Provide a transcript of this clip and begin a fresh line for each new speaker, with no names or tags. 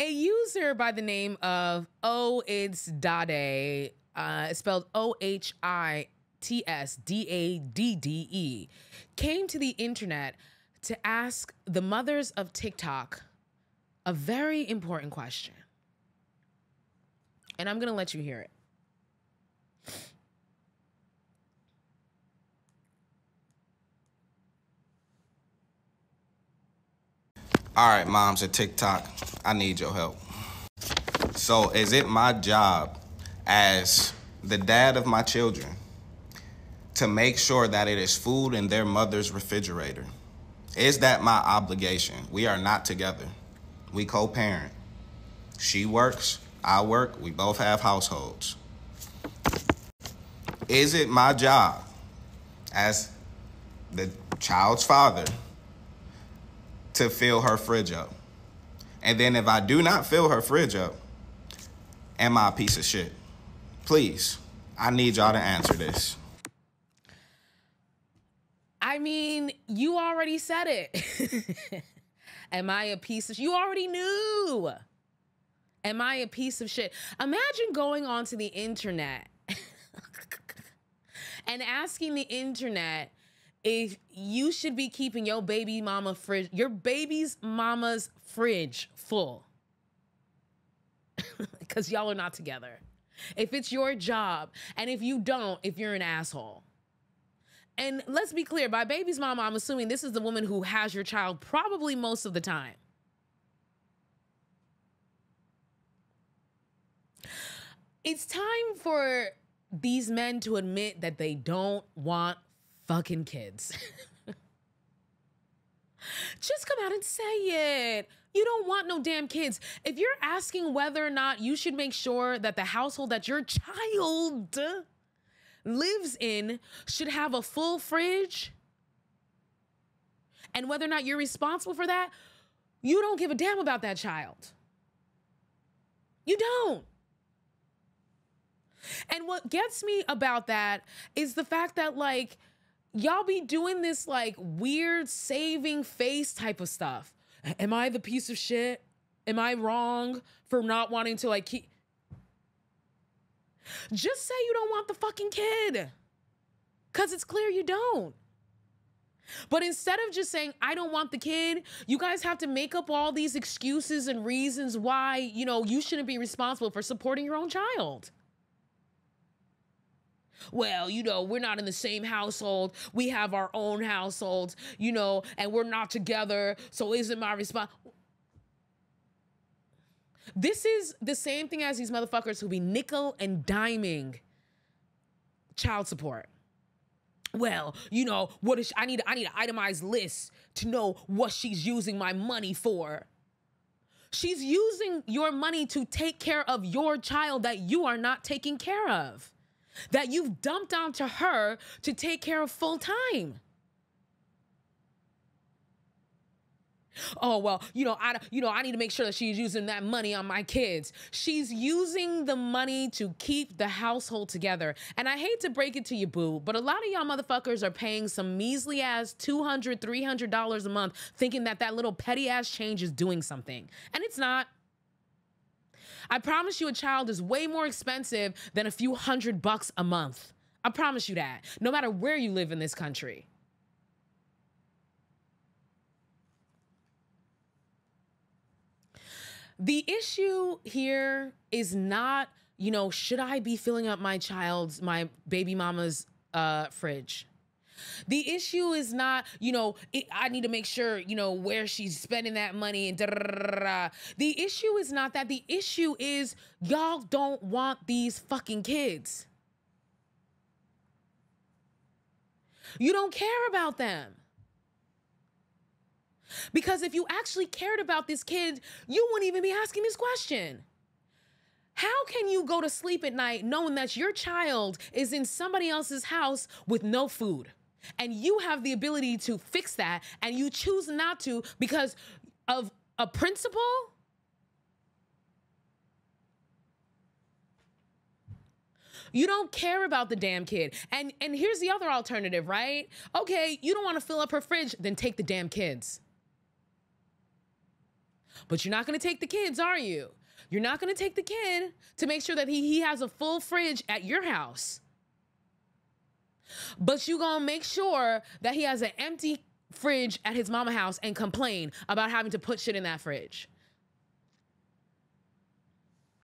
A user by the name of Oh It's Dade, uh, spelled O H I T S D A D D E, came to the internet to ask the mothers of TikTok a very important question. And I'm going to let you hear it.
All right, moms at TikTok, I need your help. So, is it my job as the dad of my children to make sure that it is food in their mother's refrigerator? Is that my obligation? We are not together. We co parent. She works, I work, we both have households. Is it my job as the child's father to fill her fridge up? And then if I do not fill her fridge up, am I a piece of shit? Please, I need y'all to answer this.
I mean, you already said it. Am I a piece of You already knew. Am I a piece of shit? Imagine going onto the internet and asking the internet if you should be keeping your baby mama fridge, your baby's mama's fridge full. Because y'all are not together. If it's your job, and if you don't, if you're an asshole. And let's be clear, by baby's mama, I'm assuming this is the woman who has your child probably most of the time. It's time for these men to admit that they don't want fucking kids. Just come out and say it. You don't want no damn kids. If you're asking whether or not you should make sure that the household that your child lives in should have a full fridge, and whether or not you're responsible for that, you don't give a damn about that child. You don't. And what gets me about that is the fact that, like, y'all be doing this, like, weird saving face type of stuff. Am I the piece of shit? Am I wrong for not wanting to, like, keep. Just say you don't want the fucking kid. Because it's clear you don't. But instead of just saying, I don't want the kid, you guys have to make up all these excuses and reasons why, you know, you shouldn't be responsible for supporting your own child. Well, you know, we're not in the same household. We have our own households, you know, and we're not together. So is it my response? This is the same thing as these motherfuckers who be nickel and diming child support. Well, you know, what is she, I need I need an itemized list to know what she's using my money for. She's using your money to take care of your child that you are not taking care of. That you've dumped onto her to take care of full time. oh well you know i you know i need to make sure that she's using that money on my kids. She's using the money to keep the household together. And i hate to break it to you boo but a lot of y'all motherfuckers are paying some measly ass 200 300 dollars a month thinking that that little petty ass change is doing something. And it's not i promise you a child is way more expensive than a few hundred bucks a month i promise you that no matter where you live in this country The issue here is not, you know, should I be filling up my child's, my baby mama's uh, fridge? The issue is not, you know, it, I need to make sure, you know, where she's spending that money and da, da, The issue is not that. The issue is y'all don't want these fucking kids. You don't care about them. Because if you actually cared about this kid, you wouldn't even be asking this question. How can you go to sleep at night knowing that your child is in somebody else's house with no food? And you have the ability to fix that and you choose not to because of a principle? You don't care about the damn kid. And and here's the other alternative, right? Okay, you don't want to fill up her fridge, then take the damn kids. But you're not gonna take the kids, are you? You're not gonna take the kid to make sure that he, he has a full fridge at your house. But you gonna make sure that he has an empty fridge at his mama house and complain about having to put shit in that fridge.